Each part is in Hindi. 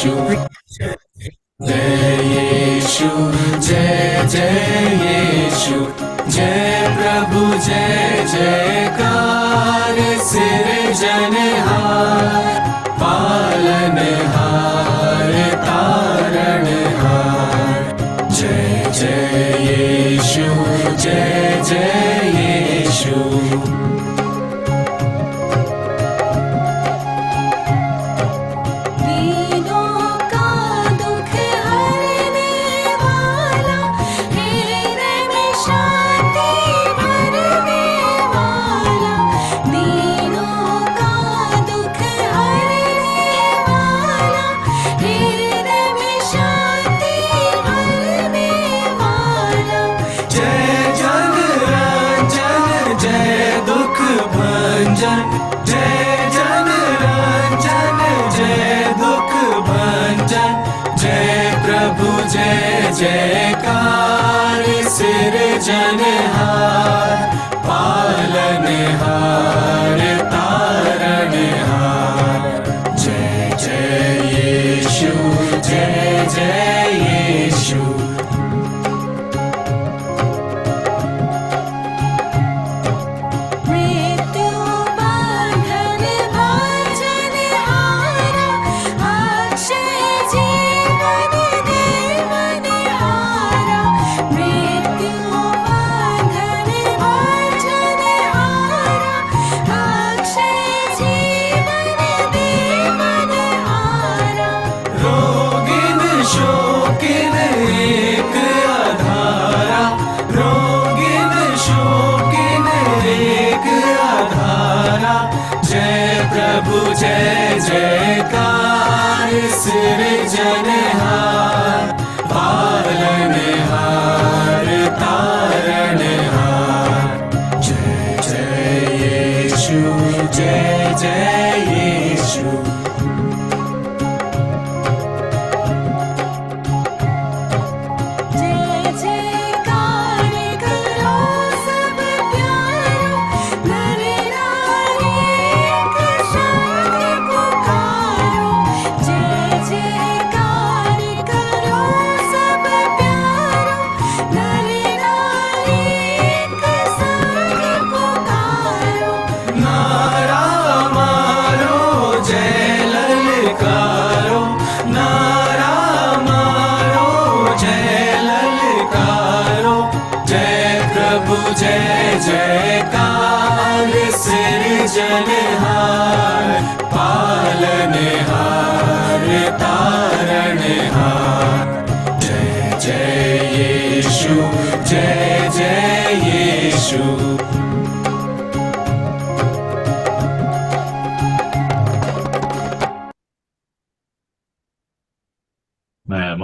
जय यीशु जय जय यीशु जय प्रभु जय जयकार पालनहार तारणहार जय यीशु जय जय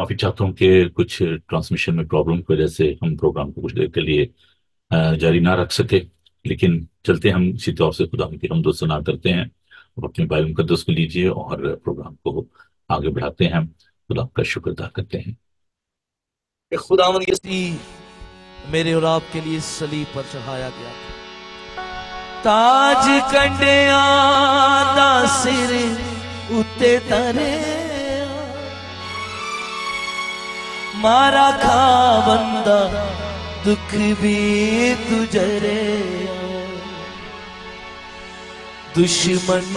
माफ़ी चाहता हूँ कि कुछ ट्रांसमिशन में प्रॉब्लम की वजह से हम प्रोग्राम को कुछ देर के लिए जारी ना रख सके। लेकिन चलते हम इसी तौर से खुदा की हम सना करते हैं अपने बाइल मुकदस को लीजिए और प्रोग्राम को आगे बढ़ाते हैं। खुदा का शुक्र अदा करते हैं। यसी मेरे और आपके लिए सलीब पर चढ़ाया गया। ताज कंडिया दा सिर उत्ते तरे मारा खा बंदा, दुख भी तुझरे। दुश्मन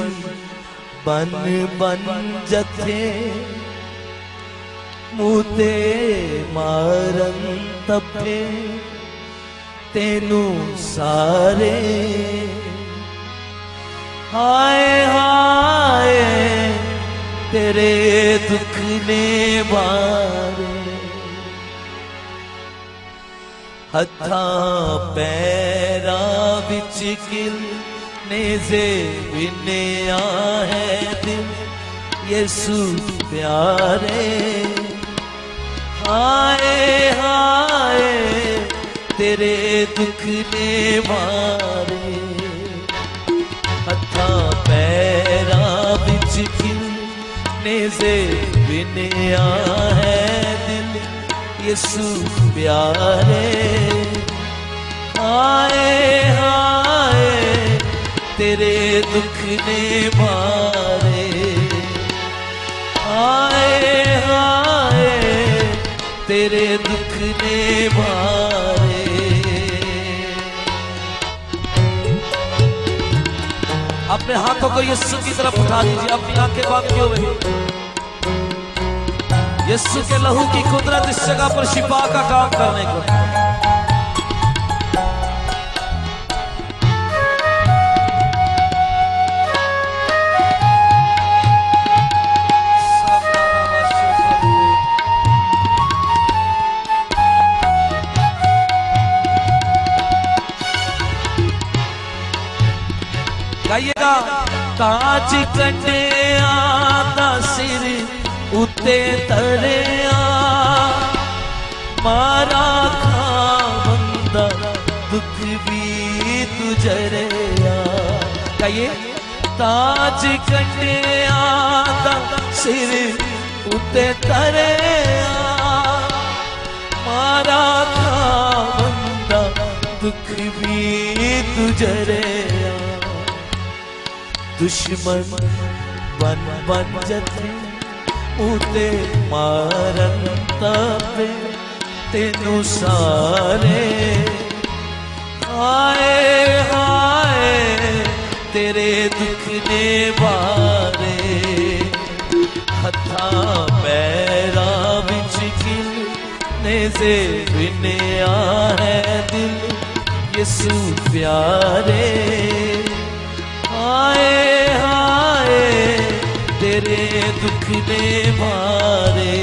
बन बन जथे मुते मारन तपे, तेनू सारे। हाय हाय, तेरे दुख ने बार ਹੱਥਾਂ ਪੈਰਾਂ ਵਿੱਚ ਕਿਲ ਨੇਜ਼ੇ ਵਿਨਿਆ ਹੈ ਦਿਲ ਯਿਸੂ ਪਿਆਰੇ ਹਾਏ ਹਾਏ ਤੇਰੇ ਦੁੱਖ ਨੇ ਮਾਰੇ ਹੱਥਾਂ ਪੈਰਾਂ ਵਿੱਚ ਨੇਜ਼ੇ ਬਿਨਿਆ ਹੈ यीशु प्यारे। आए आए, तेरे दुख ने मारे। आए आए, तेरे दुख ने मारे। अपने हाथों को यीशु की तरफ़ उठा दीजिए, अपनी आँखें बाँध के हुए यस्सु के लहू की कुदरत इस जगह पर शिपा का काम करने को। गाइएगा, कांच कटे आता सिर। ਉੱਤੇ ਤਰਿਆ ਮਾਰਾ ਖਾਵੰਦਾ ਦੁੱਖ ਵੀ ਤੁਜਰਿਆ ਕਹੀਏ ਤਾਜ ਕੰਡਿਆ ਦਾ ਸਿਰ ਉੱਤੇ ਤਰਿਆ ਮਾਰਾ ਖਾਵੰਦਾ ਦੁੱਖ ਵੀ ਤੁਜਰਿਆ ਦੁਸ਼ਮਨ ਬਨ ਬਨ ਜਥੇ ਉਤੇ ਮਾਰਨ ਤਪੇ ਤੈਨੂੰ ਸਾਰੇ ਹਾਏ ਹਾਏ ਤੇਰੇ ਦੁੱਖ ਨੇ ਬਾਰੇ ਹੱਥਾਂ ਪੈਰਾਂ ਵਿੱਚ ਕਿਲ ਨੇ ਸੇ ਬਿਨਿਆ ਹੈ ਦਿਲ ਯਿਸੂ ਪਿਆਰੇ ਹਾਏ ਹਾਏ तेरे दुख ने मारे।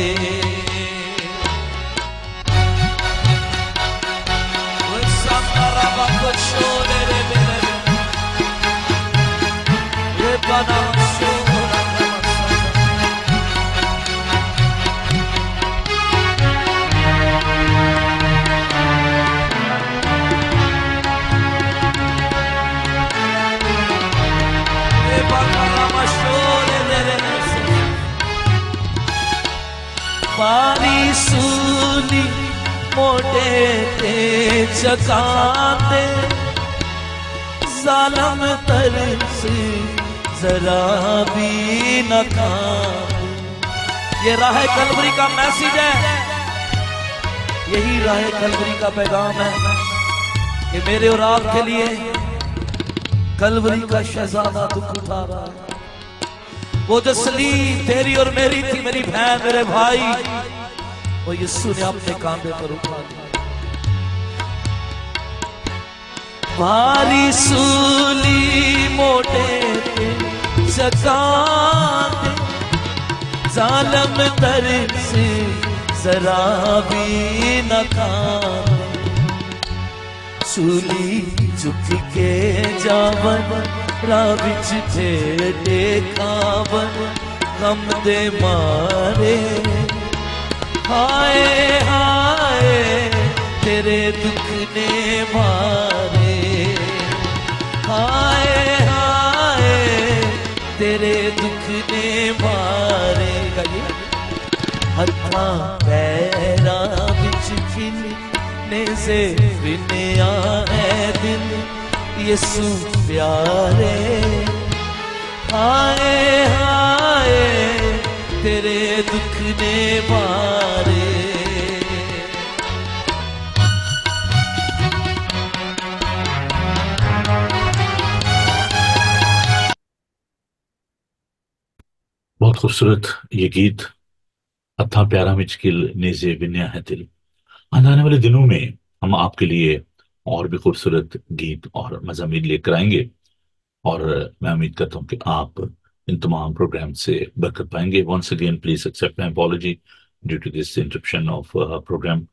छोड़े रे बना મારી સૂની મોઢે તે જગાતે ઝાલમ जरा भी न था ये राह कलवरी का मैसेज है। यही राह कलवरी का पैगाम है कि मेरे और आपके लिए कलवरी का शहजादा दुख उठा रहा है। वो जो सलीम तेरी और मेरी थी, मेरी बहन, मेरे भाई, वो यीशु ने अपने कांधे पर उठा दिया। भारी सूली मोटे पे चकाते जालम तरस जरा भी न खाते। सूली चुक के जावन राविच ठेटे खावन गम दे मारे हाय हाय तेरे दुख ने मारे हाय हाय तेरे दुख ने मारे गए हत्थां पैरां विच खिलने से बिनया है दिल यीशु प्यारे हाय हाय तेरे दुख ने मारे। बहुत खूबसूरत ये गीत अथा प्यारा मिचकिल नेजे विन्या है दिल आने वाले दिनों में हम आपके लिए और भी खूबसूरत गीत और मजामी लेकर आएँगे। और मैं उम्मीद करता हूँ कि आप इन तमाम प्रोग्राम से बरकत पाएँगे। Once again please accept my apology due to this interruption of program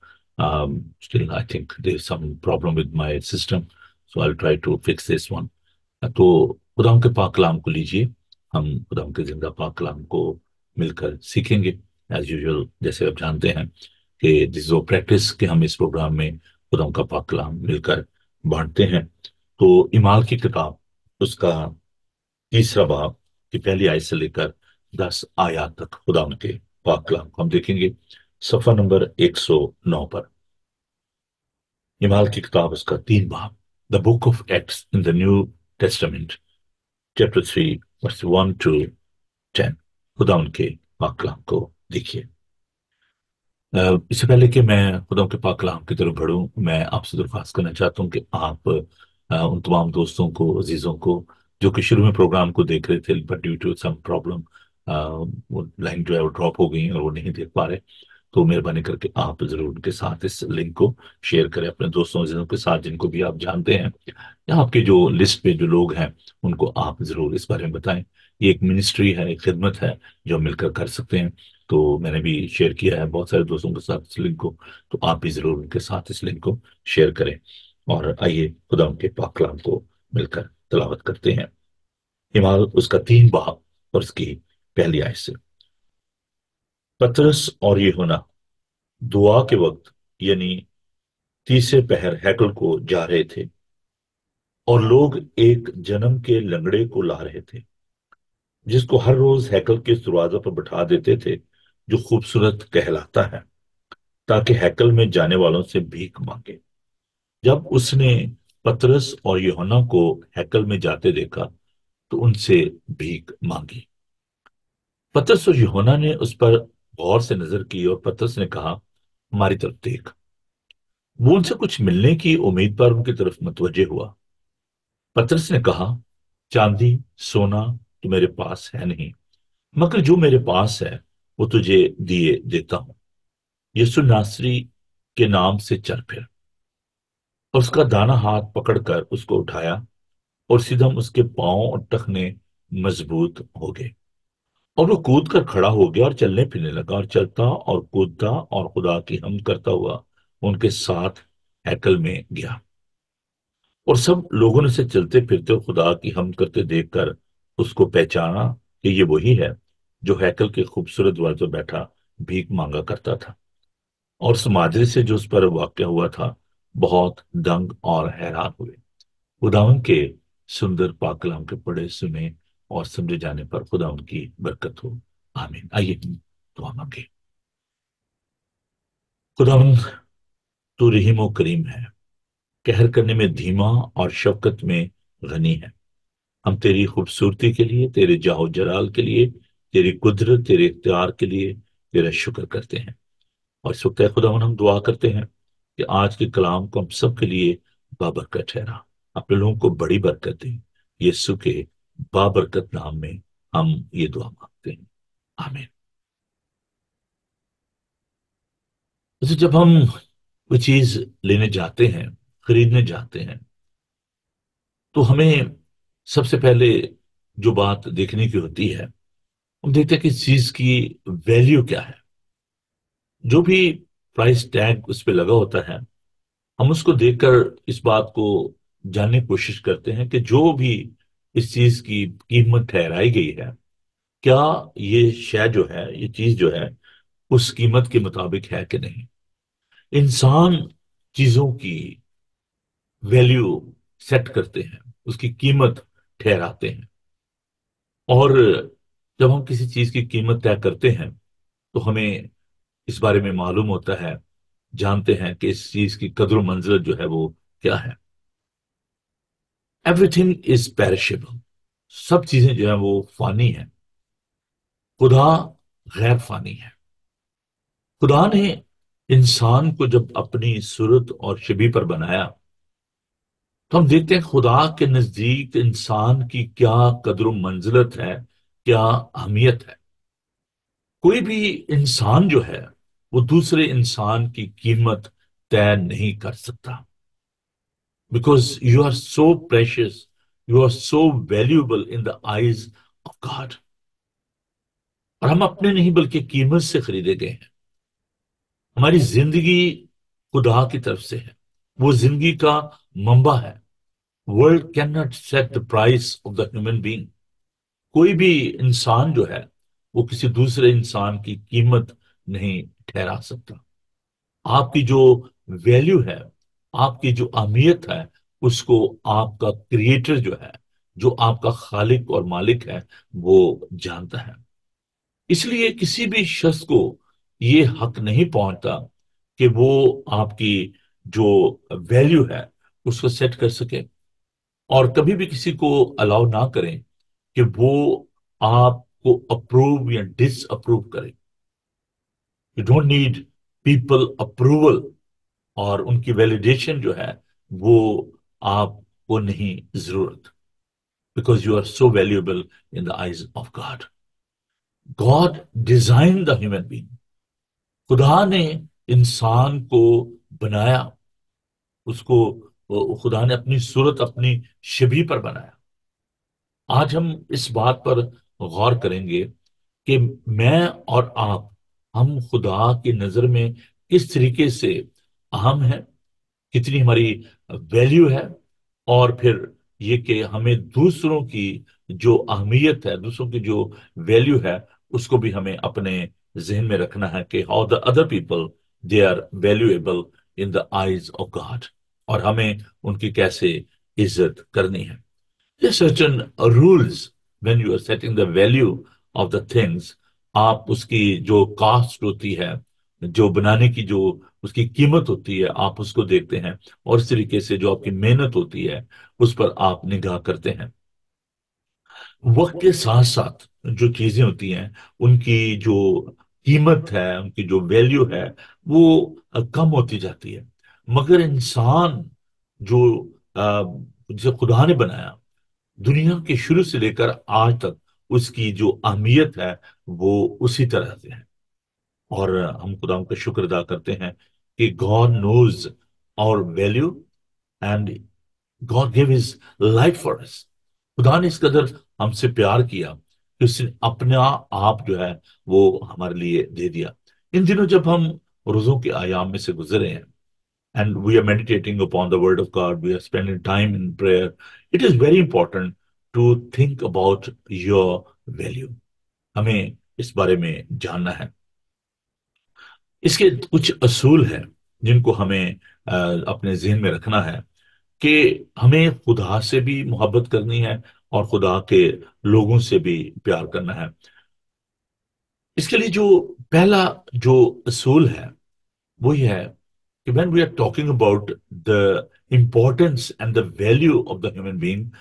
still I think there some problem with my system so I try to fix this one तो खुदा के पाक कलाम को लीजिए। हम खुदा के ज़िंदा पाक कलाम को मिलकर सीखेंगे। एज यूजल जैसे आप जानते हैं कि दिस वो प्रैक्टिस कि हम इस प्रोग्राम में खुदा का पाक कलाम मिलकर बांटते हैं। तो इमाल की किताब, उसका तीसरा बाब की पहली आयत से लेकर दस आयात तक खुदा के पाक कलाम को हम देखेंगे। सफ़ा नंबर 109 पर। इमाल की किताब, उसका तीन बाब। The book of Acts in the New Testament chapter three verse one two ten खुदा उनके पाक कलाम को देखिए। इससे पहले कि मैं खुदा के पाक कलाम की तरफ़ बढ़ूं, मैं आपसे दरख्वास्त करना चाहता हूँ कि आप उन तमाम दोस्तों को, अजीजों को, जो कि शुरू में प्रोग्राम को देख रहे थे but due to some problem वो लाइन जो है वो ड्रॉप हो गई और वो नहीं देख पा रहे तो मेहरबानी करके आप ज़रूर उनके साथ इस लिंक को शेयर करें, अपने दोस्तों अजीजों के साथ, जिनको भी आप जानते हैं। या आपके जो लिस्ट पे जो लोग हैं, उनको आप ज़रूर इस बारे में बताएँ। ये एक मिनिस्ट्री है, एक खिदमत है, जो मिलकर कर सकते हैं। तो मैंने भी शेयर किया है बहुत सारे दोस्तों के साथ इस लिंक को तो आप भी ज़रूर उनके साथ इस लिंक को शेयर करें। और आइए खुदा उनके पाक कलाम को मिलकर तलावत करते हैं। हिमाल उसका तीन बाब और उसकी पहली आयत से। पतरस और ये होना दुआ के वक्त, यानी तीसरे पहर हैकल को जा रहे थे और लोग एक जन्म के लंगड़े को ला रहे थे, जिसको हर रोज हैकल के दरवाज़ा पर बैठा देते थे। जो खूबसूरत कहलाता है, ताकि हैकल में जाने वालों से भीख मांगे। जब उसने पतरस और यूहन्ना को हैकल में जाते देखा तो उनसे भीख मांगी। पतरस और यूहन्ना ने उस पर गौर से नज़र की और पतरस ने कहा, हमारी तरफ़ देख। वो उनसे कुछ मिलने की उम्मीद पर उनकी तरफ़ मतवजे हुआ। पतरस ने कहा, चांदी, सोना तो मेरे पास है नहीं, मगर जो मेरे पास है वो तुझे दिए देता हूँ। यीशु नासरी के नाम से चल फिर। और उसका दाना हाथ पकड़कर उसको उठाया और सीधम उसके पाँव और टखने मज़बूत हो गए। और वो कूद कर खड़ा हो गया और चलने फिरने लगा और चलता और कूदता और खुदा की हम करता हुआ उनके साथ हैकल में गया। और सब लोगों ने से चलते फिरते खुदा की हम करते देखकर उसको पहचाना कि ये वही है जो हैकल के खूबसूरत द्वार पर बैठा भीख मांगा करता था। और उस माजरे से जो उस पर वाक्य हुआ था, बहुत दंग और हैरान हुए। खुदावन के सुंदर पाकलाम के पढ़े सुने और समझे जाने पर खुदा उनकी बरकत हो। आमीन। आइए, दुआ मांगे। खुदावन, तू रहीम करीम है। कहर करने में धीमा और शफकत में गनी है। हम तेरी खूबसूरती के लिए, तेरे जाहो जलाल के लिए तेरी कुदरत, तेरे इख्तियार के लिए तेरा शुक्र करते हैं। और इस वक्त खुदा, हम दुआ करते हैं कि आज के कलाम को हम सब के लिए बाबरकत ठहरा। अपने लोगों को बड़ी बरकत दे। यीशु के बाबरकत नाम में हम ये दुआ मांगते हैं। आमीन। तो जब हम कोई चीज़ लेने जाते हैं, खरीदने जाते हैं तो हमें सबसे पहले जो बात देखने की होती है हम देखते हैं कि चीज़ की वैल्यू क्या है। जो भी प्राइस टैग उस पर लगा होता है, हम उसको देखकर इस बात को जानने की कोशिश करते हैं कि जो भी इस चीज़ की कीमत ठहराई गई है, क्या ये शय जो है, ये चीज़ जो है, उस कीमत के मुताबिक है कि नहीं? इंसान चीज़ों की वैल्यू सेट करते हैं, उसकी कीमत ठहराते हैं। और जब हम किसी चीज़ की कीमत तय करते हैं तो हमें इस बारे में मालूम होता है, जानते हैं कि इस चीज़ की कदर मंजिल जो है वो क्या है। एवरीथिंग इज़ पेरिशेबल सब चीज़ें जो है वो फानी है। खुदा गैर फानी है। खुदा ने इंसान को जब अपनी सूरत और शबी पर बनाया तो हम देखते हैं खुदा के नज़दीक इंसान की क्या कदर मंजिलत है क्या अहमियत है? कोई भी इंसान जो है, वो दूसरे इंसान की कीमत तय नहीं कर सकता। Because you are so precious you are so valuable in the eyes of God और हम अपने नहीं, बल्कि कीमत से खरीदे गए हैं। हमारी ज़िंदगी खुदा की तरफ़ से है। वो ज़िंदगी का मंबा है। World can not set the price of the human being कोई भी इंसान जो है, वो किसी दूसरे इंसान की कीमत नहीं ठहरा सकता। आपकी जो वैल्यू है, आपकी जो अहमियत है, उसको आपका क्रिएटर जो है, जो आपका खालिक और मालिक है, वो जानता है। इसलिए किसी भी शख्स को ये हक नहीं पहुँचता कि वो आपकी जो वैल्यू है, उसको सेट कर सके। और कभी भी किसी को अलाउ ना करें कि वो आपको अप्रूव या डिस अप्रूव करे। You don't need people approval और उनकी वैलिडेशन जो है, वो आपको नहीं ज़रूरत। Because you are so valuable in the eyes of God God design the human being खुदा ने इंसान को बनाया। उसको, खुदा ने अपनी सूरत अपनी शबी पर बनाया। आज हम इस बात पर गौर करेंगे कि मैं और आप, हम खुदा की नज़र में किस तरीके से अहम है, कितनी हमारी वैल्यू है, और फिर ये कि हमें दूसरों की जो अहमियत है, दूसरों की जो वैल्यू है, उसको भी हमें अपने जहन में रखना है कि how the other people they are valuable in the eyes of God और हमें उनकी कैसे इज़्ज़त करनी है। There are certain rules when you are setting the value of the things. आप उसकी जो कास्ट होती है, जो बनाने की जो उसकी कीमत होती है, आप उसको देखते हैं और इस तरीके से जो आपकी मेहनत होती है, उस पर आप निगाह करते हैं वक्त के साथ साथ जो चीज़ें होती हैं, उनकी जो कीमत है, उनकी जो वैल्यू है, वो कम होती जाती है मगर इंसान जो जिसे खुदा ने बनाया दुनिया के शुरू से लेकर आज तक उसकी जो अहमियत है, वो उसी तरह से है। और हम खुदा का शुक्र अदा करते हैं कि गॉड नोज़ और value and God gives life for us खुदा ने इस कदर हमसे प्यार किया कि उसने अपना आप जो है, वो हमारे लिए दे दिया। इन दिनों जब हम रोजों के आयाम में से गुजरे हैं and we are meditating upon the word of God, we are spending time in prayer, it is very important to think about your value. हमें इस बारे में जानना है इसके कुछ असूल हैं जिनको हमें अ, अपने जहन में रखना है कि हमें खुदा से भी मोहब्बत करनी है और खुदा के लोगों से भी प्यार करना है इसके लिए जो पहला जो असूल है वो है when we are talking about the importance and the value of the human being,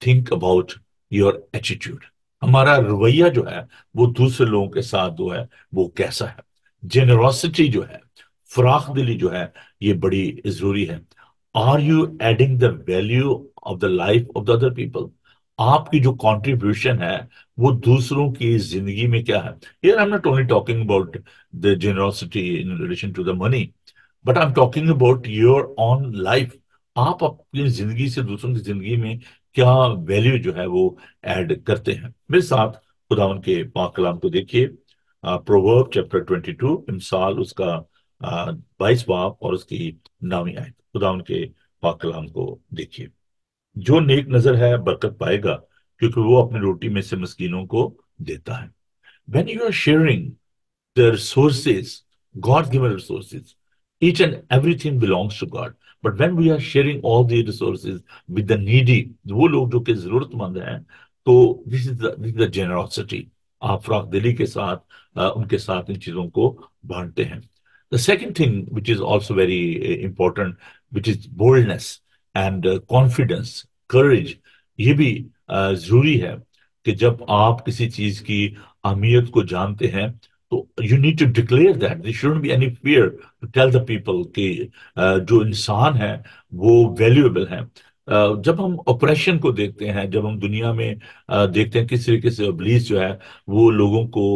think about your attitude. हमारा रवैया जो है वो दूसरे लोगों के साथ जो है वो कैसा है? जेनरोसिटी जो है फराख दिली जो है ये बड़ी ज़रूरी है। Are you adding the value of the life of the other people आपकी जो कंट्रीब्यूशन है वो दूसरों की ज़िंदगी में क्या है? Here I am not only talking about the generosity in relation to the money but I am talking about your own life आप अपनी ज़िंदगी से दूसरों की ज़िंदगी में क्या वैल्यू जो है वो ऐड करते हैं? मेरे साथ खुदा उनके पाक कलाम को देखिए। प्रोवर्ब चैप्टर 22 मिसाल उसका बाईस बाप और उसकी नामी आयत। खुदा उनके पाक कलाम को देखिए। जो नेक नज़र है बरकत पाएगा, क्योंकि वो अपनी रोटी में से मस्कीनों को देता है। When you are sharing the resources God given resources each and everything belongs to god but when we are sharing all the resources with the needy वो लोग जो कि जरूरतमंद हैं तो the this is the generosity आप फराख दिली के साथ अ, उनके साथ इन चीज़ों को बांटते हैं thing which is also very uh, important which is boldness and uh, confidence courage ये भी अ, ज़रूरी है कि जब आप किसी चीज़ की अहमियत को जानते हैं तो you need to declare that there shouldn't be any fear to tell the people कि जो इंसान है, वो वैल्यूएबल है। जब हम ऑपरेशन को देखते हैं, जब हम दुनिया में देखते हैं किस तरीके से इब्लीस जो है, वो लोगों को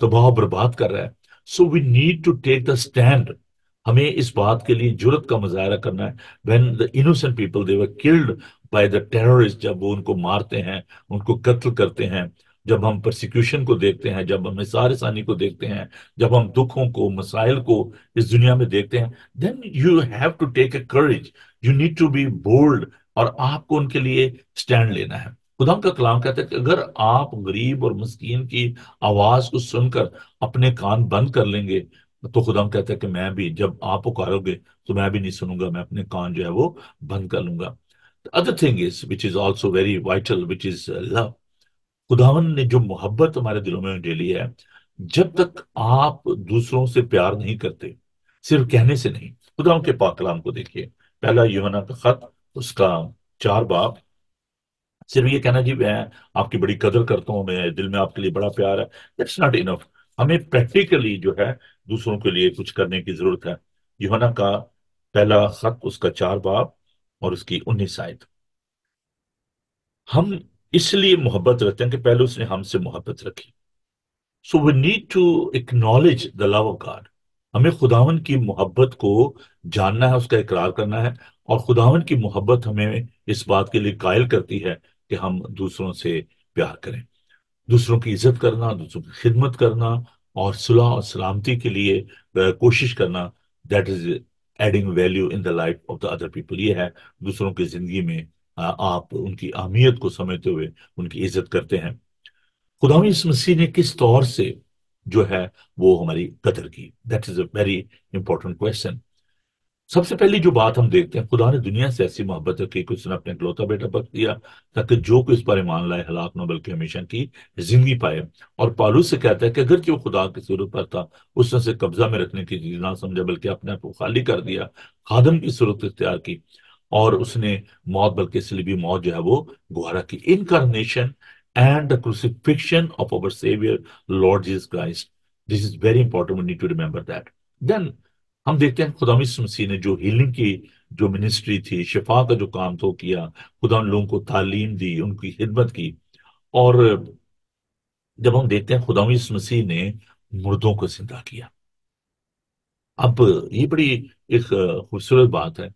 तबाह बर्बाद कर रहा है। So we need to take the stand हमें इस बात के लिए ज़रूरत का मुजाहरा करना है। When the innocent people they were killed by the terrorist जब वो उनको मारते हैं, उनको कत्ल करते हैं जब हम प्रोसिक्यूशन को देखते हैं, जब हम सारसानी को देखते हैं, जब हम दुखों को, मसाइल को इस दुनिया में देखते हैं then you have to take a courage you need to be bold और आपको उनके लिए स्टैंड लेना है। खुदा का कलाम कहता है कि अगर आप गरीब और मस्कीन की आवाज़ को सुनकर अपने कान बंद कर लेंगे तो खुदा कहता है कि मैं भी जब आप पुकारोगे तो मैं भी नहीं सुनूँगा, मैं अपने कान जो है वो बंद कर लूँगा। Other thing is which is also very vital which is love खुदावन ने जो मोहब्बत हमारे दिलों में डेली है, जब तक आप दूसरों से प्यार नहीं करते, सिर्फ़ कहने से नहीं खुदा के पाकलाम को देखिए। पहला यूहना का खत, उसका चार बाप सिर्फ़ ये कहना जी, मैं आपकी बड़ी कदर करता हूँ, मैं दिल में आपके लिए बड़ा प्यार है। दैट्स नॉट इनफ हमें प्रैक्टिकली जो है, दूसरों के लिए कुछ करने की ज़रूरत है। यूहन्ना का पहला खत, उसका चार बाप और उसकी उन्नीस आयत। हम इसलिए मोहब्बत रखते हैं कि पहले उसने हमसे मोहब्बत रखी। So we need to acknowledge the love of God हमें खुदावन की मोहब्बत को जानना है, उसका इकरार करना है और खुदावन की मोहब्बत हमें इस बात के लिए कायल करती है कि हम दूसरों से प्यार करें। दूसरों की इज़्ज़त करना, दूसरों की खिदमत करना और सुलह और सलामती के लिए कोशिश करना that is adding value in the life of the other people ये है दूसरों की ज़िंदगी में आप उनकी अहमियत को समझते हुए उनकी इज़्ज़त करते हैं। इस मसीह ने किस तौर से जो है वो हमारी कदर की? That is a very important question सबसे पहली जो बात हम देखते हैं, खुदा ने दुनिया से ऐसी मोहब्बत रखी कि उसने अपने इकलौता बेटा बख्श दिया ताकि जो कोई इस पर ईमान लाए, हलाक न बल्कि हमेशा की ज़िंदगी पाए। और पालू से कहता है कि अगर जो खुदा की सूरत पर था, उसने से कब्जा में रखने की चीज़ ना समझा, बल्कि अपने आप को खाली कर दिया, खादम की सूरत इख्तियार की। और उसने मौत, बल्कि सलीबी मौत जो है वो गुहारा की। Incarnation and the crucifixion of our saviour Lord Jesus Christ this is very important we need to remember that then हम देखते हैं खुदा मसीह ने जो हीलिंग की जो मिनिस्ट्री थी, शिफा का जो काम तो किया, खुदा उन लोगों को तालीम दी, उनकी खिदमत की। और जब हम देखते हैं खुदा मसीह ने मुर्दों को ज़िंदा किया। अब ये बड़ी एक खूबसूरत बात है।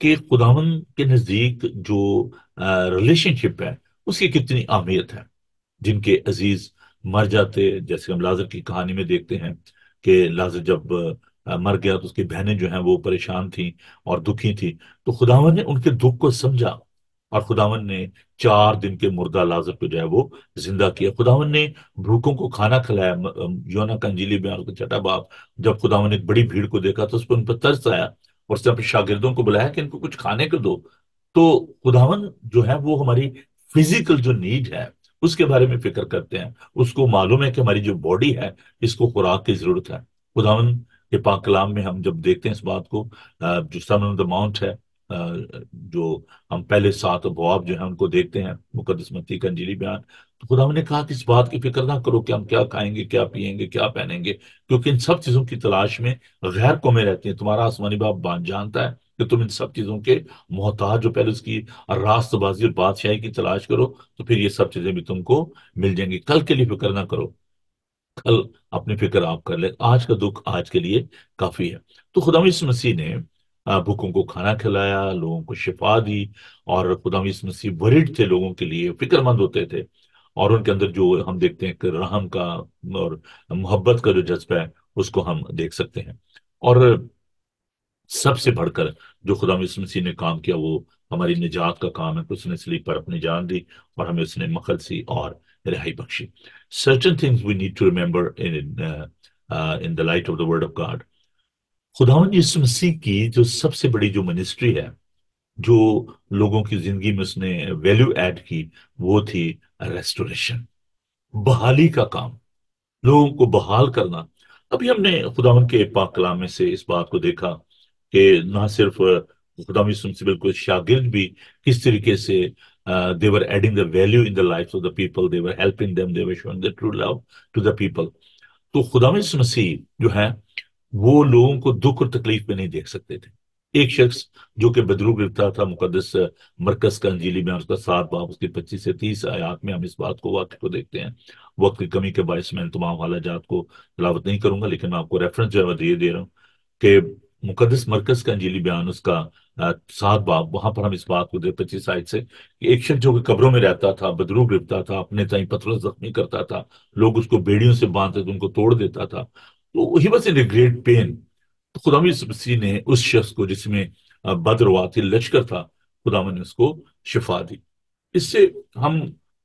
कि खुदावन के नज़दीक जो रिलेशनशिप है, उसकी कितनी अहमियत है। जिनके अज़ीज़ मर जाते, जैसे हम लाजर की कहानी में देखते हैं कि लाजर जब मर गया तो उसकी बहनें जो हैं वो परेशान थी और दुखी थी। तो खुदावन ने उनके दुख को समझा और खुदावन ने चार दिन के मुर्दा लाजर को जो है वो ज़िंदा किया। खुदावन ने भूखों को खाना खिलाया योना का अंजीली बयान का छठा बाप, जब खुदावन ने एक बड़ी भीड़ को देखा तो उस पर उन पर तरस आया और उसने अपने शागिर्दों को बुलाया कि इनको कुछ खाने को दो। तो खुदावन जो है, वो हमारी फ़िज़िकल जो नीड है, उसके बारे में फ़िक्र करते हैं। उसको मालूम है कि हमारी जो बॉडी है, इसको खुराक की ज़रूरत है। खुदावन के पाक कलाम में हम जब देखते हैं इस बात को जो सन ऑन द माउंट है जो हम पहले सात अबवाब जो है, उनको देखते हैं। मुकदस मत्ती का अंजीली बयान। तो खुदावन ने कहा कि इस बात की फ़िक्र ना करो कि हम क्या खाएँगे, क्या पिएँगे क्या पहनेंगे, क्योंकि इन सब चीज़ों की तलाश में गैर कौमें रहती हैं। तुम्हारा आसमानी बाप बान जानता है कि तुम इन सब चीज़ों के मोहताज हो। पहले उसकी रास्तबाजी और बादशाही की तलाश करो तो फिर ये सब चीज़ें भी तुमको मिल जाएँगी। कल के लिए फ़िक्र ना करो। कल अपनी फ़िक्र आप कर ले। आज का दुख आज के लिए काफ़ी है। तो खुदा इस मसीह ने भूखों को खाना खिलाया, लोगों को शिफा दी और खुदा इस मसीह वरिड थे, लोगों के लिए फिक्रमंद होते थे। और उनके अंदर जो हम देखते हैं कि रहम का और मोहब्बत का जो जज्बा है उसको हम देख सकते हैं। और सबसे बढ़कर जो खुदा मसीह ने काम किया वो हमारी निजात का काम है उसने स्लीप पर अपनी जान दी और हमें उसने मखलसी और रिहाई Bakshi. Certain we need to remember in uh, uh, in the light of the word of खुदावन यीशु मसीह की जो सबसे बड़ी जो मिनिस्ट्री है जो लोगों की ज़िंदगी में उसने वैल्यू ऐड की वो थी रेस्टोरेशन बहाली का काम। लोगों को बहाल करना। अभी हमने खुदावन के पाक कलाम में से इस बात को देखा कि ना सिर्फ़ खुदा से बिल्कुल शागिर्द भी किस तरीके से they were adding the value in the life of the people they were helping them they were showing the true love to the people तो खुदा मसीह जो है, वो लोगों को दुख और तकलीफ़ में नहीं देख सकते थे। एक शख्स जो कि बदरू गिरता था मुकदस मरकज का अंजीली में उसका सात बाप उसकी पच्चीस से तीस आयात में हम इस बात को, वाक्य को देखते हैं। वक्त की कमी के बायस मैं तमाम वाला जात को तलावत नहीं करूँगा, लेकिन मैं आपको रेफरेंस जो है दिए दे रहा हूँ कि मुकदस मरकज का अंजीली बयान, उसका सात बाप, वहाँ पर हम इस बात को दे पच्चीस साइड से। एक शख्स जो कि कब्रों में रहता था, बदरू गिरता था, अपने ताई पत्थरों जख्मी करता था, लोग उसको बेड़ियों से बांधते थे, उनको तोड़ देता था। तो he was in great pain तो खुदा मसीह ने उस शख्स को, जिसमें बदरवा थी लश्कर था खुदावन ने उसको शिफा दी। इससे हम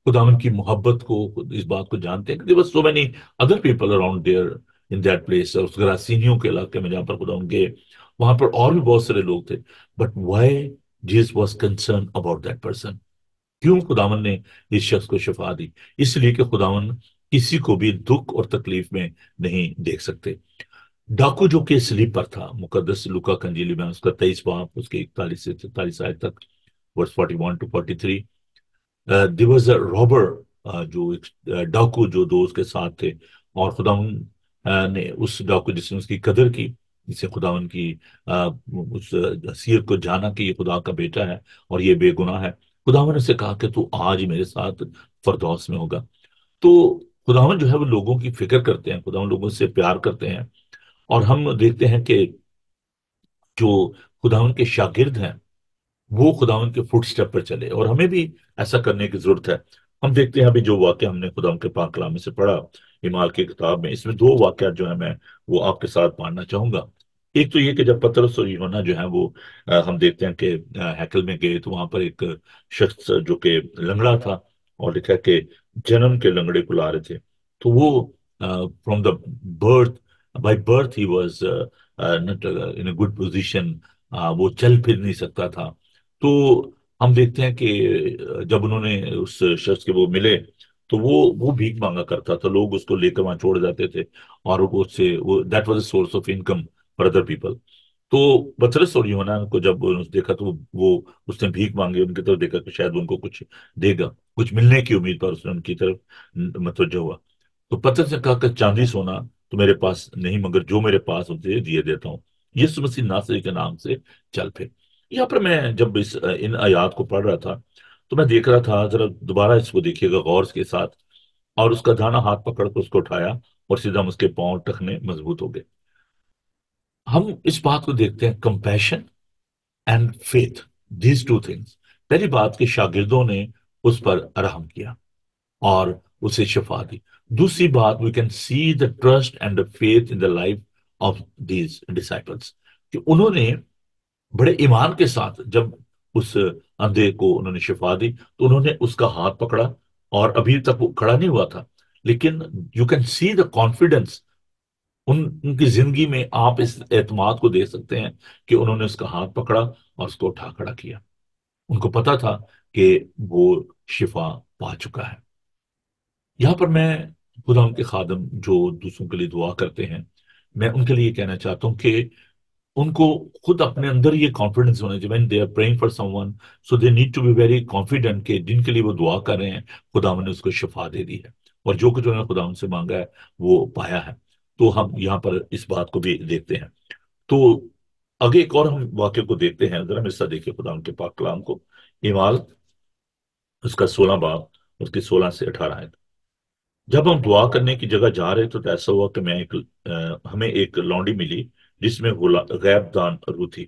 खुदावन की मोहब्बत को, इस बात को जानते हैं कि बस so many other people around there in that place उस ग्रासीनियों के इलाके में जहाँ पर खुदावन गए, वहाँ पर और भी बहुत सारे लोग थे। But why Jesus was concern about that person क्यों खुदावन ने इस शख्स को शिफा दी? इसलिए कि खुदावन किसी को भी दुख और तकलीफ़ में नहीं देख सकते। डाकू जो कि स्लीप पर था मुकदस लुका कंजीली में, उसका तेईस बाप, उसके इकतालीस से तैतालीस आयत तक, verse forty one to forty three. There was a robber जो एक डाकू जो दो उसके साथ थे, और खुदा ने उस डाकू जिसने उसकी कदर की जिसे खुदा उनकी उस हसीयत को जाना कि ये खुदा का बेटा है और ये बेगुनाह है। खुदावन ने उसे कहा कि तू आज मेरे साथ फरदौस में होगा। तो खुदावन जो है वो लोगों की फ़िक्र करते हैं, खुदावन लोगों से प्यार करते हैं। और हम देखते हैं कि जो खुदावन के शागिर्द हैं, वो खुदावन के फुट स्टेप पर चले। और हमें भी ऐसा करने की ज़रूरत है। हम देखते हैं अभी जो वाक्य हमने खुदावन के पाक कलाम में से पढ़ा हिमाल की किताब में। इसमें दो वाक्य जो है मैं वो आपके साथ मानना चाहूँगा। एक तो ये कि जब पतरस और जो है वो हम देखते हैं कि हैकल में गए तो वहाँ पर एक शख्स जो कि लंगड़ा था और लिखा कि जन्म के लंगड़े को ला रहे थे। तो वो from the birth by birth he was not in good position वो चल फिर नहीं सकता था। तो हम देखते हैं कि जब उन्होंने उस शख्स के वो मिले तो वो वो भीख मांगा करता था। लोग उसको लेकर वहाँ छोड़ जाते थे और वो उससे, वो that was source of income for other people तो पतरस और यूहन्ना को जब देखा तो वो उसने भीख मांगी, उनकी तरफ़ देखा कि शायद उनको कुछ देगा। कुछ मिलने की उम्मीद पर उसने उनकी तरफ़ मतवजह हुआ। तो पतरस ने कहा कि चांदी सोना तो मेरे पास नहीं, मगर जो मेरे पास उसे दिए देता हूँ। यीशु मसीह नासरी के नाम से चल फिर। यहाँ पर मैं जब इस इन आयात को पढ़ रहा था तो मैं देख रहा था, जरा दोबारा इसको देखिएगा गौर के साथ। और उसका दाना हाथ पकड़ कर उसको उठाया और सीधा उसके पाँव टखने मज़बूत हो गए। हम इस बात को देखते हैं compassion and faith these two things पहली बात कि शागिर्दों ने उस पर रहम किया और उसे शफा दी। दूसरी बात we can see the trust and the faith in the life of these disciples कि उन्होंने बड़े ईमान के साथ जब उस अंधे को उन्होंने शिफा दी तो उन्होंने उसका हाथ पकड़ा और अभी तक वो खड़ा नहीं हुआ था। लेकिन you can see the confidence उन, उनकी ज़िंदगी में आप इस एतमाद को देख सकते हैं कि उन्होंने उसका हाथ पकड़ा और उसको उठा खड़ा किया। उनको पता था कि वो शिफा पा चुका है। यहाँ पर मैं खुदा उनके खादम जो दूसरों के लिए दुआ करते हैं, मैं उनके लिए कहना चाहता हूँ कि उनको खुद अपने अंदर ये कॉन्फिडेंस होना चाहिए when they are praying for someone so they need to be very confident कि जिनके लिए वो दुआ कर रहे हैं खुदा ने उसको शिफा दे दी है। और जो कुछ उन्होंने खुदा उनसे मांगा है, वो पाया है। तो हम यहाँ पर इस बात को भी देखते हैं। तो आगे एक और हम वाक्य को देखते हैं हम हिस्सा देखिए खुदा के पाक कलाम को। इमाल, उसका सोलह बाब उसकी सोलह से अठारह है जब हम दुआ करने की जगह जा रहे थे तो ऐसा हुआ कि मैं एक अ, हमें एक लौंडी मिली जिसमें गैब दान रू थी।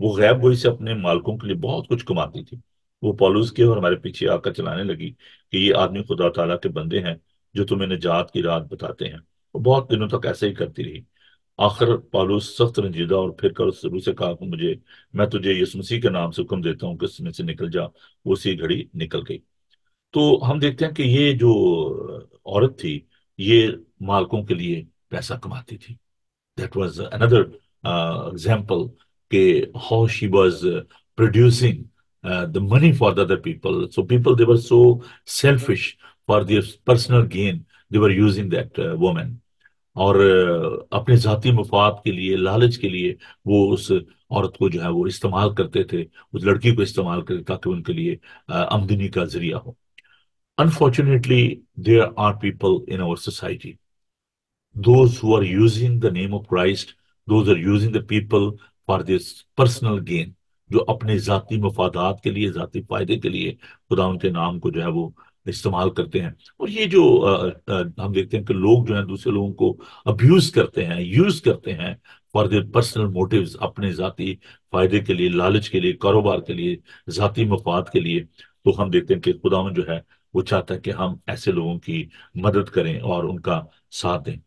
वो गैब गोई से अपने मालकों के लिए बहुत कुछ कमाती थी। वो पॉलूस के और हमारे पीछे आकर चलाने लगी कि ये आदमी खुदा ताला के बंदे हैं जो तुम्हें निजात की रात बताते हैं। वो बहुत दिनों तक ऐसे ही करती रही। आखिर पॉलूस सख्त रंजीदा और फिर कर उस रू से कहा कि मुझे मैं तुझे यीशु मसीह के नाम से हुक्म देता हूँ कि इसमें से निकल जा। उसी घड़ी निकल गई। तो हम देखते हैं कि ये जो औरत थी, ये मालकों के लिए पैसा कमाती थी। दैट वॉज़ अनदर एग्ज़ाम्पल के how she was producing the money for the other people so people they were so selfish for their personal gain they were using that women और uh, अपने जाति मफाद के लिए, लालच के लिए वो उस औरत को जो है वो इस्तेमाल करते थे, उस लड़की को इस्तेमाल करते, ताकि उनके लिए uh, आमदनी का ज़रिया हो। Unfortunately there are people in our society those who are using the name of Christ, those are using the people for this personal gain, जो अपने जाती मफादात के लिए जाती फ़ायदे के लिए खुदा उनके नाम को जो है वो इस्तेमाल करते हैं। और ये जो अ, अ, हम देखते हैं कि लोग जो है दूसरे लोगों को अब्यूज करते हैं यूज़ करते हैं फॉर देयर पर्सनल मोटिव्स अपने जाती फ़ायदे के लिए लालच के लिए कारोबार के लिए जाती मफाद के लिए। तो हम देखते हैं कि खुदा जो है वो चाहता है कि हम ऐसे लोगों की मदद करें और उनका साथ दें।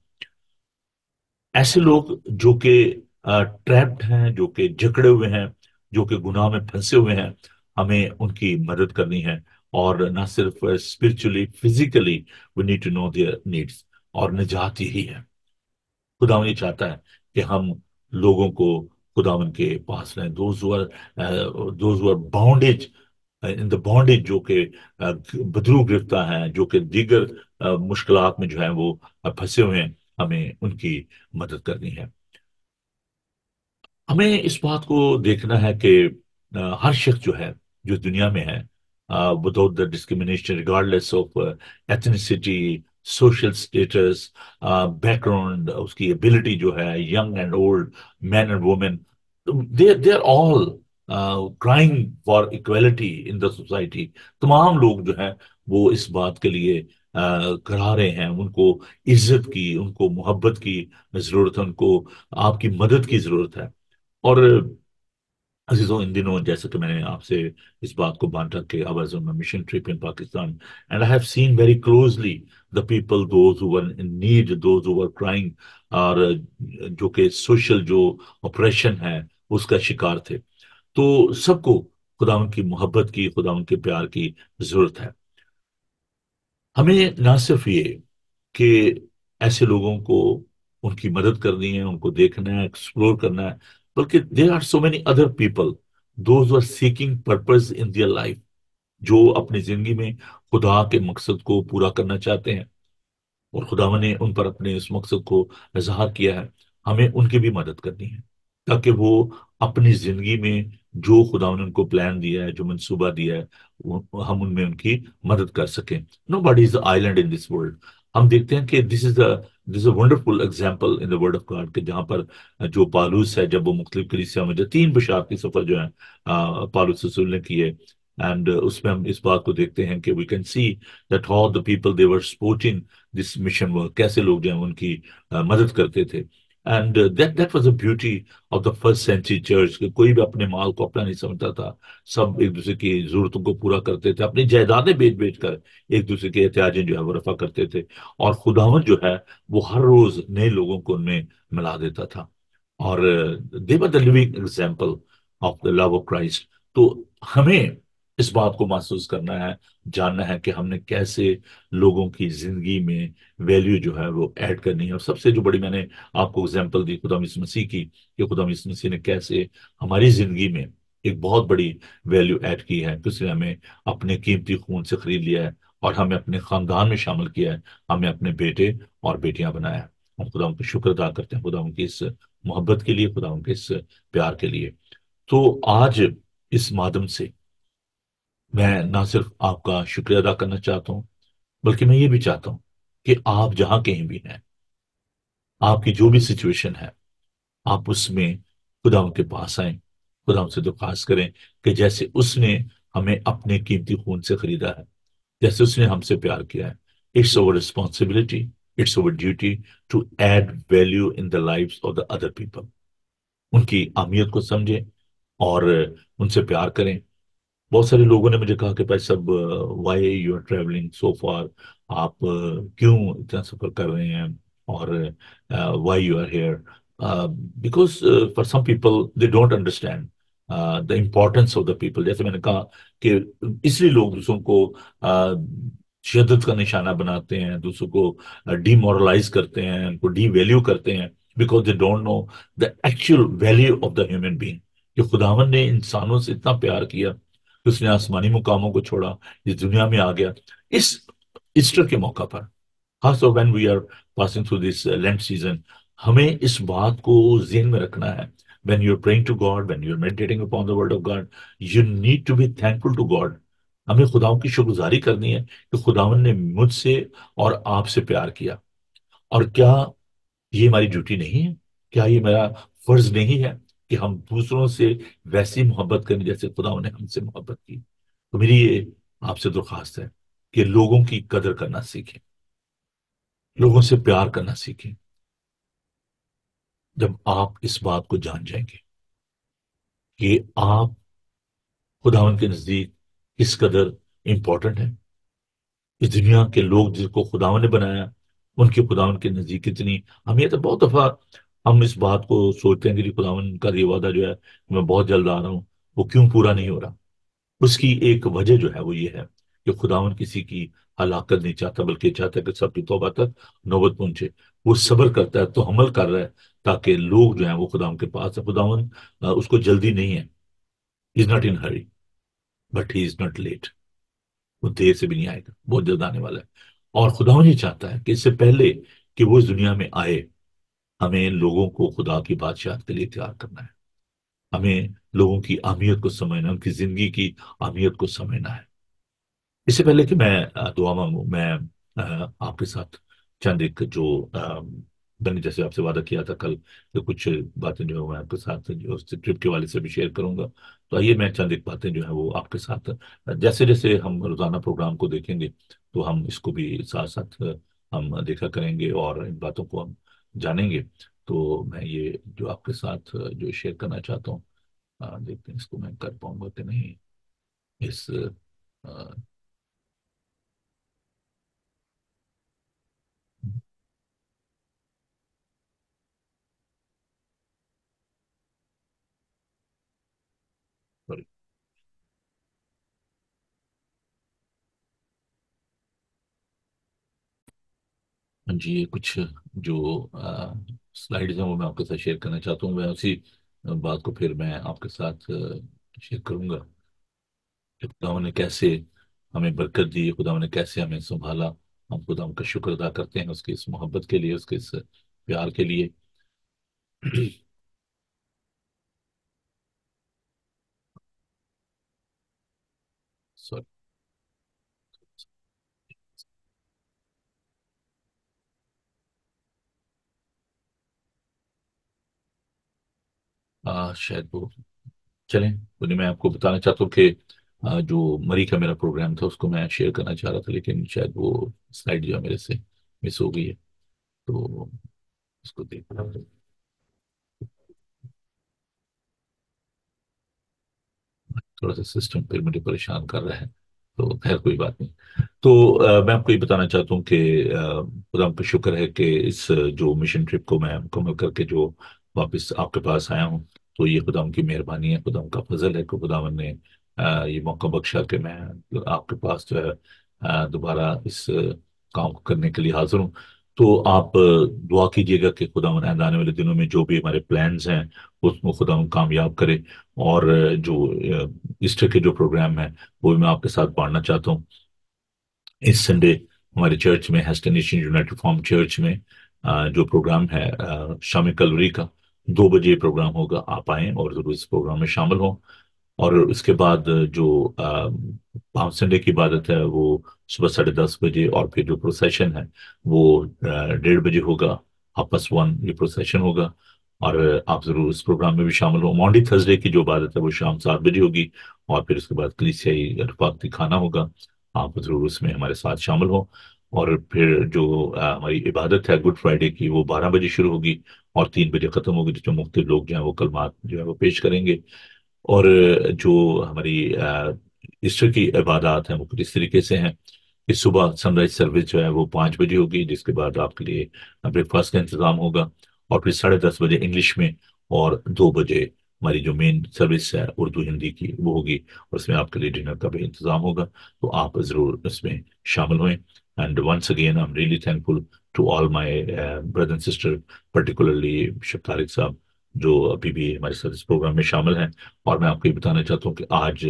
ऐसे लोग जो कि ट्रैप्ड हैं, जो कि जकड़े हुए हैं, जो कि गुनाह में फंसे हुए हैं, हमें उनकी मदद करनी है और ना सिर्फ़ spiritually physically we need to know their needs और निजात यही है। खुदा ये चाहता है कि हम लोगों को खुदा के पास रहें। Those who in the bondage जो कि बदरू गिरफ़्तार हैं, जो कि दीगर मुश्किल में जो है वो फंसे हुए हैं, हमें उनकी मदद करनी है। हमें इस बात को देखना है कि हर शख्स जो है, जो दुनिया में है without the discrimination regardless of ethnicity social status background उसकी एबिलिटी जो है young and old man and women they they are all crying for equality in the society तमाम लोग जो हैं वो इस बात के लिए uh, करा रहे हैं। उनको इज़्ज़त की उनको मोहब्बत की ज़रूरत है उनको आपकी मदद की ज़रूरत है। और अजीजों इन दिनों जैसे कि मैंने आपसे इस बात को बांटा कि I on mission trip in Pakistan and I have seen very closely the people those who need those crying और जो कि सोशल जो ऑपरेशन है उसका शिकार थे। तो सबको खुदा की मोहब्बत की खुदा के प्यार की ज़रूरत है। हमें ना सिर्फ़ ये कि ऐसे लोगों को उनकी मदद करनी है, उनको देखना है एक्सप्लोर करना है, बल्कि there are so many other people those are seeking purpose in their life जो अपनी ज़िंदगी में खुदा के मकसद को पूरा करना चाहते हैं। और खुदा ने उन पर अपने इस मकसद को इजहार किया है। हमें उनकी भी मदद करनी है, ताकि वो अपनी ज़िंदगी में जो खुदा ने उनको प्लान दिया है जो मनसूबा दिया है हम उनमें उनकी मदद कर सकें। Nobody is island in this world हम देखते हैं कि this is this a wonderful example in the word of God के जहाँ पर जो पालूस है जब वो मुख्तलिफ़ कलीसिया में जो तीन बशारती सफ़र जो है पालूस रसूल ने किए एंड उसमें हम इस बात को देखते हैं कि we can see that all the people they were supporting this mission work कैसे लोग जो है उनकी uh, मदद करते थे। And that that was the beauty of the first century church कोई भी अपने माल को अपना नहीं समझता था। सब एक दूसरे की जरूरतों को पूरा करते थे। अपनी जायदादें बेच बेच कर एक दूसरे के एहतियाजें जो है वो रफा करते थे। और खुदावन जो है, वो हर रोज नए लोगों को उनमें मिला देता था। और they were the living example of the love of Christ तो हमें इस बात को महसूस करना है, जानना है कि हमने कैसे लोगों की ज़िंदगी में वैल्यू जो है वो ऐड करनी है। और सबसे जो बड़ी मैंने आपको एग्जांपल दी, खुदा मसीह की, कि खुदा मसीह ने कैसे हमारी ज़िंदगी में एक बहुत बड़ी वैल्यू ऐड की है, कि उसने हमें अपने कीमती खून से खरीद लिया है और हमें अपने खानदान में शामिल किया है, हमें अपने बेटे और बेटियाँ बनाया है। हम खुदा उनका शुक्र अदा करते हैं, खुदा उनकी इस मोहब्बत के लिए, खुदा उनके इस प्यार के लिए। तो आज इस माध्यम से मैं ना सिर्फ़ आपका शुक्रिया अदा करना चाहता हूँ, बल्कि मैं ये भी चाहता हूँ कि आप जहाँ कहीं भी हैं आपकी जो भी सिचुएशन है, आप उसमें खुदा के पास आए खुदा से दरख्वास्त करें कि जैसे उसने हमें अपने कीमती खून से खरीदा है, जैसे उसने हमसे प्यार किया है। It's over responsibility it's over duty to add value in the life of the other people उनकी अहमियत को समझें और उनसे प्यार करें। बहुत सारे लोगों ने मुझे कहा कि भाई सब why you are travelling so far आप, क्यों इतना सफ़र कर रहे हैं? और why you are here because for some people they don't understand the importance of the people जैसे मैंने कहा कि इसलिए लोग दूसरों को शिदत का निशाना बनाते हैं, दूसरों को डीमोरलाइज करते हैं, उनको डी वैल्यू करते हैं because they don't know the actual value of the human being खुदावन ने इंसानों से इतना प्यार किया कि उसने आसमानी मुकामों को छोड़ा इस दुनिया में आ गया। इस ईस्टर के मौका पर खासतौर when we are passing through this lent season हमें इस बात को जेन में रखना है। When you're praying to God, when you're meditating upon the word of God, you need to be thankful to God. हमें खुदाओं की शुक्रगुजारी करनी है कि खुदावन ने मुझसे और आपसे प्यार किया। और क्या ये हमारी ड्यूटी नहीं है? क्या ये मेरा फ़र्ज़ नहीं है? कि हम दूसरों से वैसी मोहब्बत करें जैसे खुदा ने हमसे मोहब्बत की। तो मेरी ये आपसे दरख्वास्त है कि लोगों की कदर करना सीखें। लोगों से प्यार करना सीखें। जब आप इस बात को जान जाएँगे कि आप खुदावन के नज़दीक किस कदर इंपॉर्टेंट है, इस दुनिया के लोग जिसको खुदावन ने बनाया, उनके खुदावन के नज़दीक कितनी हम ये तो बहुत दफ़ा हम इस बात को सोचते हैं कि खुदावन का ये वादा जो है, मैं बहुत जल्द आ रहा हूँ। वो क्यों पूरा नहीं हो रहा? उसकी एक वजह जो है वो ये है कि खुदावन किसी की हलाकत नहीं चाहता, बल्कि चाहता है कि सबकी तोबा तक नौबत पहुँचे। वो सब्र करता है तो हमल कर रहा है, ताकि लोग जो है वो खुदावन के पास है। खुदावन उसको जल्दी नहीं है। Is not in hurry but he is not late वो देर से भी नहीं आएगा, बहुत जल्द आने वाला है। और खुदावन ये चाहता है कि इससे पहले कि वो इस दुनिया में आए हमें लोगों को खुदा की बादशाह के लिए तैयार करना है। हमें लोगों की अहमियत को समझना उनकी ज़िंदगी की अहमियत को समझना है। इससे पहले कि मैं दुआ मांगू, मैं आपके साथ चंद एक जो मैंने जैसे आपसे वादा किया था कल कि कुछ बातें जो है मैं आपके साथ जो ट्रिप के वाले से भी शेयर करूँगा। तो आइए मैं चंद एक बातें जो है वो आपके साथ जैसे जैसे हम रोज़ाना प्रोग्राम को देखेंगे तो हम इसको भी साथ साथ हम देखा करेंगे और इन बातों को हम जानेंगे। तो मैं ये जो आपके साथ जो शेयर करना चाहता हूँ देखते हैं इसको मैं कर पाऊँगा कि नहीं। इस sorry, हाँ जी ये कुछ जो स्लाइड्स हैं वो मैं आपके साथ शेयर करना चाहता हूँ। मैं उसी बात को फिर मैं आपके साथ शेयर करूँगा। खुदा ने कैसे हमें बरकत दी खुदा ने कैसे हमें संभाला। हम खुदा का शुक्र अदा करते हैं उसकी इस मोहब्बत के लिए, उसके इस प्यार के लिए सॉरी आ, शायद वो चलें उन्हें मैं आपको बताना चाहता हूँ कि आ, जो मरी का मेरा प्रोग्राम था उसको मैं शेयर करना चाह रहा था लेकिन शायद वो स्लाइड जो है मेरे से मिस हो गई है। तो उसको देख थोड़ा सा सिस्टम फिर मुझे परेशान कर रहा है तो खैर कोई बात नहीं। तो अ, मैं आपको ये बताना चाहता हूँ कि खुदा पे शुक्र है कि इस जो मिशन ट्रिप को मैं मुकम्मल करके जो वापस आपके पास आया हूँ तो ये खुदा की मेहरबानी है खुदा का फजल है कि खुदा ने ये मौका बख्शा कि मैं आपके पास जो है दोबारा इस काम को करने के लिए हाजिर हूँ। तो आप दुआ कीजिएगा कि खुदा आने वाले दिनों में जो भी हमारे प्लान्स हैं, उसमें खुदा कामयाब करे और जो ईस्टर के जो प्रोग्राम है, वो भी मैं आपके साथ बांटना चाहता हूँ। इस संडे हमारे चर्च में Heston Nation United Form Church में जो प्रोग्राम है शाम कलवरी का दो बजे प्रोग्राम होगा, आप आए और ज़रूर इस प्रोग्राम में शामिल हों। और उसके बाद जो पाम संडे की इबादत है, वो सुबह साढ़े दस बजे और फिर जो प्रोसेशन है, वो डेढ़ बजे होगा। आपस वन ये प्रोसेशन होगा। और आप ज़रूर इस प्रोग्राम में भी शामिल हो। मॉन्डी थर्सडे की जो इबादत है, वो शाम सात बजे होगी और फिर उसके बाद कलीसियाई रफाकती खाना होगा। आप ज़रूर उसमें हमारे साथ शामिल हो। और फिर जो हमारी इबादत है गुड फ्राइडे की, वो बारह बजे शुरू होगी और तीन बजे खत्म होगी जो मुख्तलिफ़ लोग जो हैं वो कलमात जो है वो पेश करेंगे। और जो हमारी ईस्टर की इबादत है, वो कुछ इस तरीके से हैं कि सुबह सनराइज सर्विस जो है वो पाँच बजे होगी, जिसके बाद आपके लिए ब्रेकफास्ट का इंतज़ाम होगा। और फिर साढ़े दस बजे इंग्लिश में और दो बजे हमारी जो मेन सर्विस है उर्दू हिंदी की, वो होगी। और उसमें आपके लिए डिनर का भी इंतज़ाम होगा तो आप ज़रूर इसमें शामिल हुए। And once again I am really thankful to all my brother and sister particularly शब तारिक साहब जो अभी भी हमारे साथ प्रोग्राम में शामिल हैं। और मैं आपको ये बताना चाहता हूँ कि आज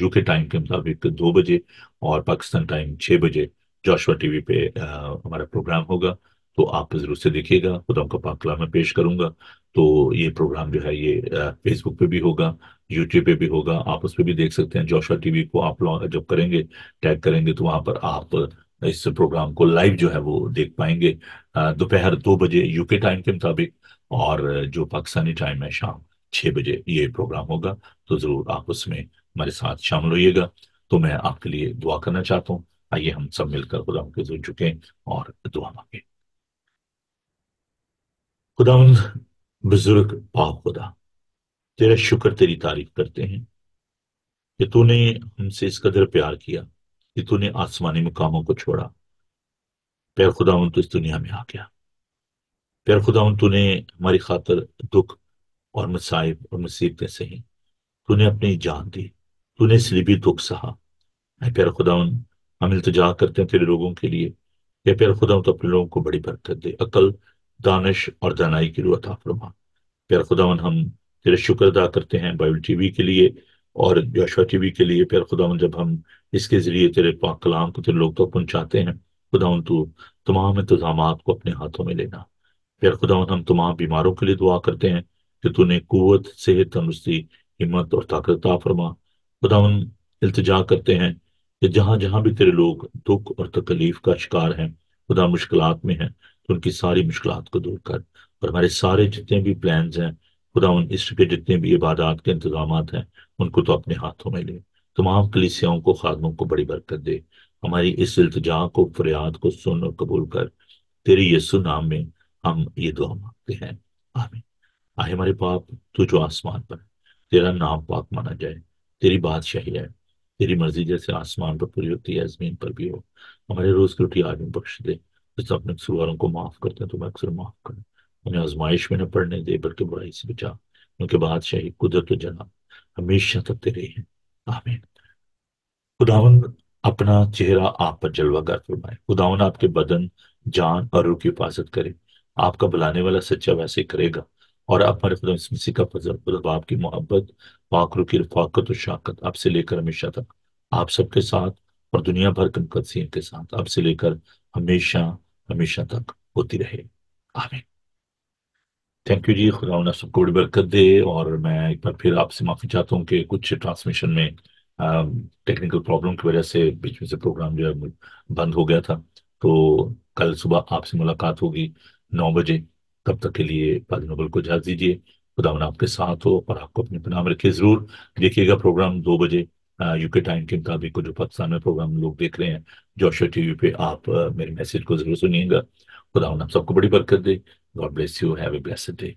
यूके टाइम के मुताबिक दो बजे और पाकिस्तान टाइम छः बजे जोशुआ टीवी पे अ, हमारा प्रोग्राम होगा। तो आप ज़रूर से देखिएगा। खुदा का पाक कलाम मैं पेश करूँगा। तो ये प्रोग्राम जो है ये फेसबुक पे भी होगा यूट्यूब पे भी होगा। आप उस पर भी देख सकते हैं। जोशुआ टीवी को आप जब करेंगे टैग करेंगे तो वहाँ पर आप इस प्रोग्राम को लाइव जो है वो देख पाएँगे। दोपहर दो बजे यूके टाइम के मुताबिक और जो पाकिस्तानी टाइम है शाम छः बजे ये प्रोग्राम होगा तो ज़रूर आप उसमें हमारे साथ शामिल होइएगा। तो मैं आपके लिए दुआ करना चाहता हूँ। आइए हम सब मिलकर खुदा के जुड़ चुके और दुआ मांगे। खुदा बुज़ुर्ग पाक खुदा, तेरा शुक्र, तेरी तारीफ़ करते हैं कि तूने हमसे इस कदर प्यार किया कि तूने आसमानी मुकामों को छोड़ा। प्यार खुदा तो इस दुनिया में आ गया। प्यार खुदा तूने हमारी खातर दुख और मसाइब और मुसीबतें सही। तूने अपनी जान दी। तूने सलीबी दुख सहा। प्यार खुदावन हम इल्तजा करते हैं तेरे लोगों के लिए। या प्यार खुदावन तो अपने लोगों को बड़ी बरकत दे। अकल, दानश और दानाई की रूह अता फरमा। प्यार खुदावन हम तेरे शुक्र अदा करते हैं बाइबल टीवी के लिए। और जोशुआ टीवी के लिए प्यार खुदा जब हम इसके ज़रिए तेरे पाक कलाम को तेरे लोग तक पहुंचाते हैं खुदावन तू तमाम इंतज़ाम को अपने हाथों में लेना। प्यार खुदा हम तमाम बीमारों के लिए दुआ करते हैं कि तूने कुत सेहत, तंदुरुस्ती, हिम्मत और ताकत फरमा। खुदावन इल्तिजा करते हैं कि जहाँ जहाँ भी तेरे लोग दुख और तकलीफ़ का शिकार हैं, खुदा मुश्किल में हैं तो उनकी सारी मुश्किल को दूर कर। और हमारे सारे जितने भी प्लान्स हैं खुदा उन इस के जितने भी इबादत के इंतज़ाम हैं उनको तो अपने हाथों में ले। तमाम कलिसियाओं को, खादमों को बड़ी बरकत दे। हमारी इस इल्तजा को, फरियाद को सुन और कबूल कर। तेरे यीशु नाम में हम ये दुआ मांगते हैं। आमीन। आए हमारे पाप, तू जो आसमान पर तेरा नाम पाक माना जाए। तेरी बादशाही है। तेरी मर्ज़ी जैसे आसमान पर पूरी होती है, ज़मीन पर भी हो। हमारे रोज की रोटी आज में बख्श दे। जिस अपने कसूरवारों को माफ़ करते हैं तो मैं अक्सर माफ़ कर। उन्हें आजमाइश में न पढ़ने दे, बल्कि बुराई से बचा उनके बादशाही, कुदरत जना हमेशा तक तेरे हैं। आमीन। खुदावन अपना चेहरा आप पर जलवागर फरमाए। खुदावन आपके बदन, जान और रूह की हिफाजत करे। आपका बुलाने वाला सच्चा वैसे करेगा और आप हमारे खुदा मसीह का फजल मतलब आपकी मोहब्बत पाकरू की रफाकत और शाकत आपसे लेकर हमेशा तक। आप सबके साथ और दुनिया भर के मुकदसियों के साथ आपसे लेकर हमेशा हमेशा तक होती रहे। आमीन। थैंक यू जी खुदा आप सबको बरकत दे और मैं एक बार फिर आपसे माफ़ी चाहता हूँ कि कुछ ट्रांसमिशन में टेक्निकल प्रॉब्लम की वजह से बीच में से प्रोग्राम जो है बंद हो गया था। तो कल सुबह आपसे मुलाकात होगी नौ बजे। तब तक के लिए पादी नोबल को इजाज़त दीजिए। खुदा आपके साथ हो और आपको अपने पनाम रखे। ज़रूर देखिएगा प्रोग्राम दो बजे यूके टाइम के मुताबिक जो पाकिस्तान में प्रोग्राम लोग देख रहे हैं। जोशो टीवी पे आप मेरे मैसेज को ज़रूर सुनिएगा। खुदा हम सबको बड़ी बरकत दे। God bless you have a blessed day